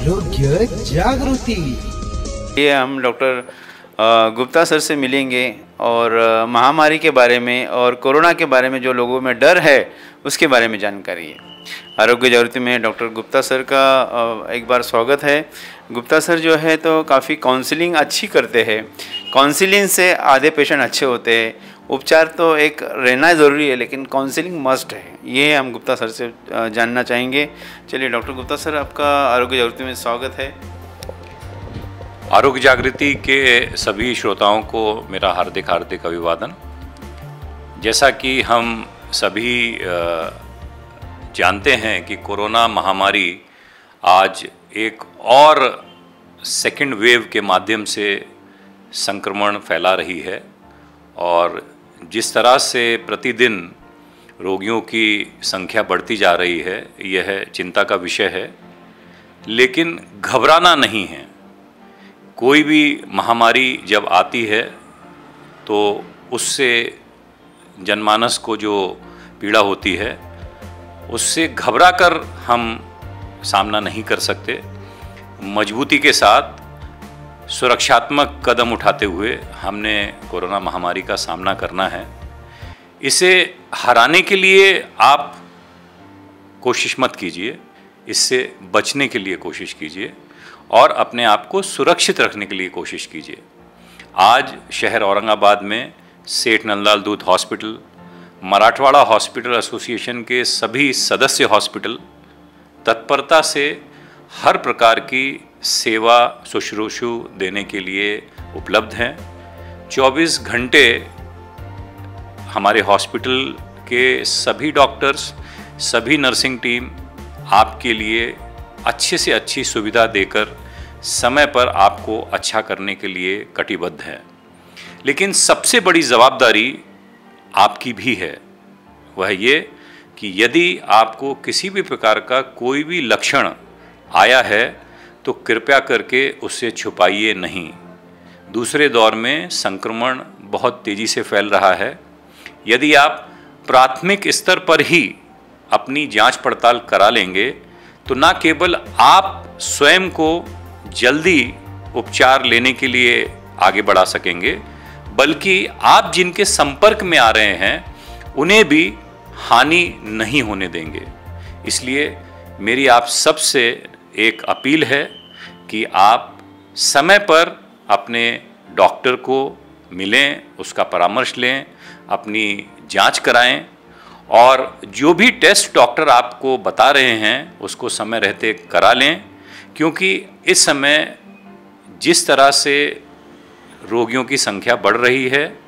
आरोग्य जागृति। ये हम डॉक्टर गुप्ता सर से मिलेंगे और महामारी के बारे में और कोरोना के बारे में जो लोगों में डर है, उसके बारे में जानकारी है। आरोग्य जागृति में डॉक्टर गुप्ता सर का एक बार स्वागत है। गुप्ता सर जो है तो काफ़ी काउंसलिंग अच्छी करते हैं। काउंसलिंग से आधे पेशेंट अच्छे होते हैं। उपचार तो एक रहना ज़रूरी है, लेकिन काउंसलिंग मस्ट है। ये हम गुप्ता सर से जानना चाहेंगे। चलिए, डॉक्टर गुप्ता सर, आपका आरोग्य जागृति में स्वागत है। आरोग्य जागृति के सभी श्रोताओं को मेरा हार्दिक हार्दिक अभिवादन। जैसा कि हम सभी जानते हैं कि कोरोना महामारी आज एक और सेकेंड वेव के माध्यम से संक्रमण फैला रही है, और जिस तरह से प्रतिदिन रोगियों की संख्या बढ़ती जा रही है, यह चिंता का विषय है। लेकिन घबराना नहीं है। कोई भी महामारी जब आती है तो उससे जनमानस को जो पीड़ा होती है, उससे घबरा कर हम सामना नहीं कर सकते। मजबूती के साथ सुरक्षात्मक कदम उठाते हुए हमने कोरोना महामारी का सामना करना है। इसे हराने के लिए आप कोशिश मत कीजिए, इससे बचने के लिए कोशिश कीजिए और अपने आप को सुरक्षित रखने के लिए कोशिश कीजिए। आज शहर औरंगाबाद में सेठ नंदलाल दूध हॉस्पिटल, मराठवाड़ा हॉस्पिटल एसोसिएशन के सभी सदस्य हॉस्पिटल तत्परता से हर प्रकार की सेवा शुश्रूषु देने के लिए उपलब्ध हैं। 24 घंटे हमारे हॉस्पिटल के सभी डॉक्टर्स, सभी नर्सिंग टीम आपके लिए अच्छे से अच्छी सुविधा देकर समय पर आपको अच्छा करने के लिए कटिबद्ध है। लेकिन सबसे बड़ी जवाबदारी आपकी भी है। वह ये कि यदि आपको किसी भी प्रकार का कोई भी लक्षण आया है तो कृपया करके उससे छुपाइए नहीं। दूसरे दौर में संक्रमण बहुत तेज़ी से फैल रहा है। यदि आप प्राथमिक स्तर पर ही अपनी जाँच पड़ताल करा लेंगे तो ना केवल आप स्वयं को जल्दी उपचार लेने के लिए आगे बढ़ा सकेंगे, बल्कि आप जिनके संपर्क में आ रहे हैं, उन्हें भी हानि नहीं होने देंगे। इसलिए मेरी आप सबसे एक अपील है कि आप समय पर अपने डॉक्टर को मिलें, उसका परामर्श लें, अपनी जाँच कराएँ और जो भी टेस्ट डॉक्टर आपको बता रहे हैं, उसको समय रहते करा लें क्योंकि इस समय जिस तरह से रोगियों की संख्या बढ़ रही है,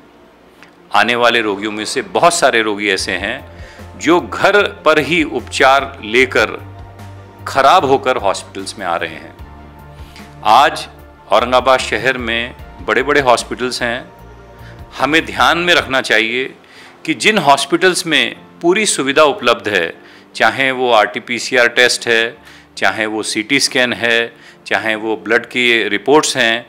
आने वाले रोगियों में से बहुत सारे रोगी ऐसे हैं जो घर पर ही उपचार लेकर खराब होकर हॉस्पिटल्स में आ रहे हैं। आज औरंगाबाद शहर में बड़े बड़े हॉस्पिटल्स हैं। हमें ध्यान में रखना चाहिए कि जिन हॉस्पिटल्स में पूरी सुविधा उपलब्ध है, चाहे वो आरटीपीसीआर टेस्ट है, चाहे वो सीटी स्कैन है, चाहे वो ब्लड की रिपोर्ट्स हैं,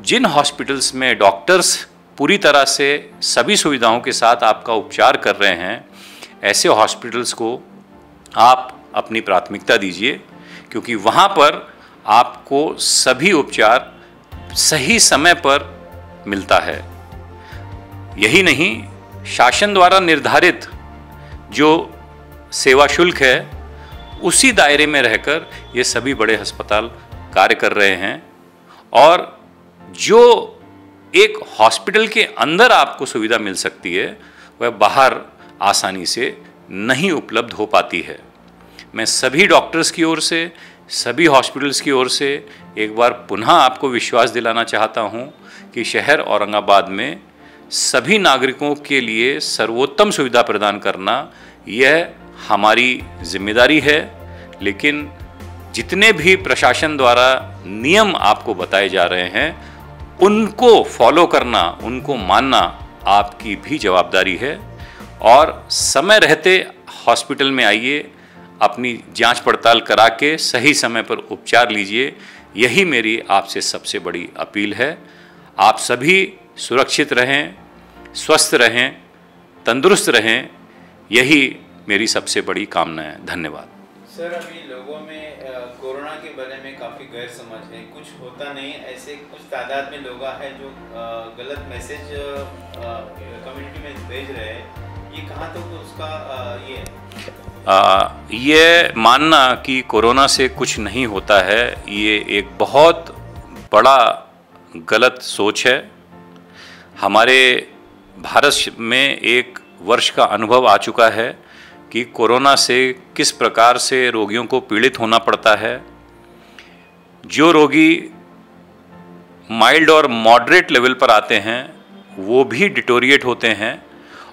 जिन हॉस्पिटल्स में डॉक्टर्स पूरी तरह से सभी सुविधाओं के साथ आपका उपचार कर रहे हैं, ऐसे हॉस्पिटल्स को आप अपनी प्राथमिकता दीजिए, क्योंकि वहाँ पर आपको सभी उपचार सही समय पर मिलता है। यही नहीं, शासन द्वारा निर्धारित जो सेवा शुल्क है, उसी दायरे में रहकर ये सभी बड़े अस्पताल कार्य कर रहे हैं। और जो एक हॉस्पिटल के अंदर आपको सुविधा मिल सकती है, वह बाहर आसानी से नहीं उपलब्ध हो पाती है। मैं सभी डॉक्टर्स की ओर से, सभी हॉस्पिटल्स की ओर से एक बार पुनः आपको विश्वास दिलाना चाहता हूँ कि शहर औरंगाबाद में सभी नागरिकों के लिए सर्वोत्तम सुविधा प्रदान करना यह हमारी ज़िम्मेदारी है। लेकिन जितने भी प्रशासन द्वारा नियम आपको बताए जा रहे हैं, उनको फॉलो करना, उनको मानना आपकी भी जवाबदारी है। और समय रहते हॉस्पिटल में आइए अपनी जाँच पड़ताल करा के सही समय पर उपचार लीजिए। यही मेरी आपसे सबसे बड़ी अपील है। आप सभी सुरक्षित रहें, स्वस्थ रहें, तंदुरुस्त रहें। यही मेरी सबसे बड़ी कामना है। धन्यवाद। सर, अभी लोगों में कोरोना के बारे में काफ़ी गैर समझ है। कुछ होता नहीं, ऐसे कुछ तादाद में लोग हैं जो गलत मैसेज कम्युनिटी में भेज रहे हैं। ये कहाँ तक तो उसका ये ये मानना कि कोरोना से कुछ नहीं होता है, ये एक बहुत बड़ा गलत सोच है। हमारे भारत में एक वर्ष का अनुभव आ चुका है कि कोरोना से किस प्रकार से रोगियों को पीड़ित होना पड़ता है। जो रोगी माइल्ड और मॉडरेट लेवल पर आते हैं, वो भी डिटोरिएट होते हैं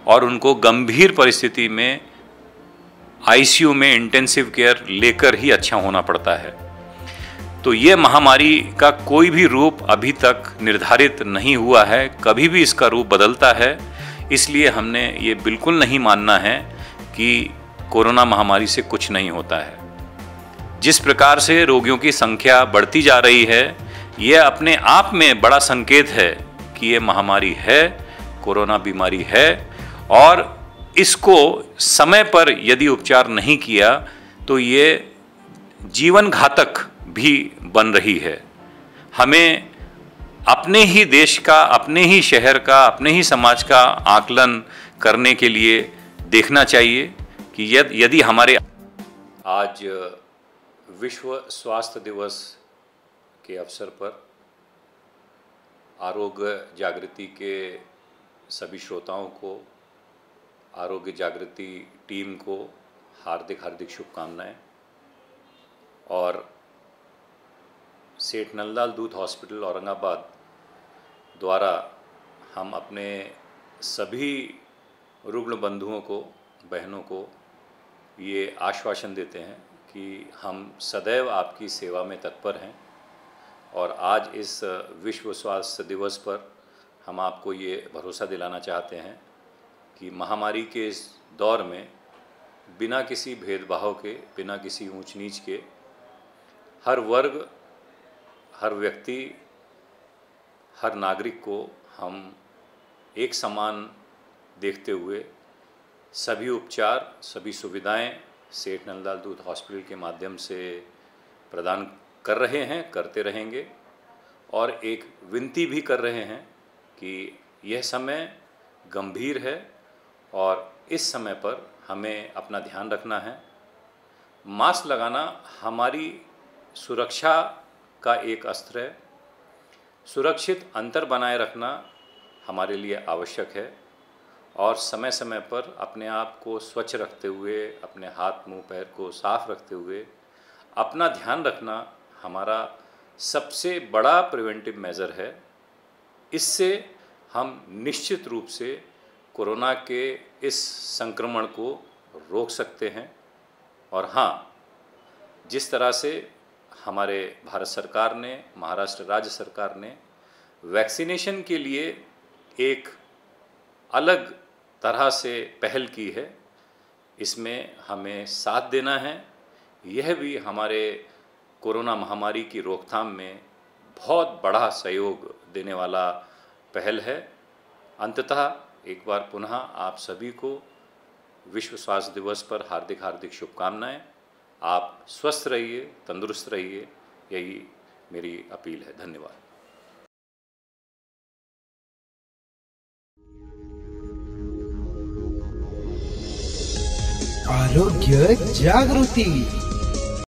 और उनको गंभीर परिस्थिति में आईसीयू में इंटेंसिव केयर लेकर ही अच्छा होना पड़ता है। तो ये महामारी का कोई भी रूप अभी तक निर्धारित नहीं हुआ है। कभी भी इसका रूप बदलता है। इसलिए हमने ये बिल्कुल नहीं मानना है कि कोरोना महामारी से कुछ नहीं होता है। जिस प्रकार से रोगियों की संख्या बढ़ती जा रही है यह अपने आप में बड़ा संकेत है कि ये महामारी है, कोरोना बीमारी है और इसको समय पर यदि उपचार नहीं किया तो ये जीवन घातक भी बन रही है। हमें अपने ही देश का, अपने ही शहर का, अपने ही समाज का आकलन करने के लिए देखना चाहिए कि यदि हमारे आज विश्व स्वास्थ्य दिवस के अवसर पर आरोग्य जागृति के सभी श्रोताओं को आरोग्य जागृति टीम को हार्दिक हार्दिक शुभकामनाएँ। और सेठ नंदलाल दूध हॉस्पिटल औरंगाबाद द्वारा हम अपने सभी रुग्ण बंधुओं को, बहनों को ये आश्वासन देते हैं कि हम सदैव आपकी सेवा में तत्पर हैं और आज इस विश्व स्वास्थ्य दिवस पर हम आपको ये भरोसा दिलाना चाहते हैं कि महामारी के इस दौर में बिना किसी भेदभाव के, बिना किसी ऊंच नीच के, हर वर्ग, हर व्यक्ति, हर नागरिक को हम एक समान देखते हुए सभी उपचार, सभी सुविधाएँ सेठ नंदलाल दूध हॉस्पिटल के माध्यम से प्रदान कर रहे हैं, करते रहेंगे और एक विनती भी कर रहे हैं कि यह समय गंभीर है और इस समय पर हमें अपना ध्यान रखना है। मास्क लगाना हमारी सुरक्षा का एक अस्त्र है। सुरक्षित अंतर बनाए रखना हमारे लिए आवश्यक है और समय समय पर अपने आप को स्वच्छ रखते हुए, अपने हाथ, मुँह, पैर को साफ़ रखते हुए अपना ध्यान रखना हमारा सबसे बड़ा प्रिवेंटिव मेज़र है। इससे हम निश्चित रूप से कोरोना के इस संक्रमण को रोक सकते हैं। और हाँ जिस तरह से हमारे भारत सरकार ने, महाराष्ट्र राज्य सरकार ने वैक्सीनेशन के लिए एक अलग तरह से पहल की है, इसमें हमें साथ देना है। यह भी हमारे कोरोना महामारी की रोकथाम में बहुत बड़ा सहयोग देने वाला पहल है। अंततः एक बार पुनः आप सभी को विश्व स्वास्थ्य दिवस पर हार्दिक हार्दिक शुभकामनाएँ। आप स्वस्थ रहिए, तंदुरुस्त रहिए, यही मेरी अपील है। धन्यवाद। आरोग्य जागृती।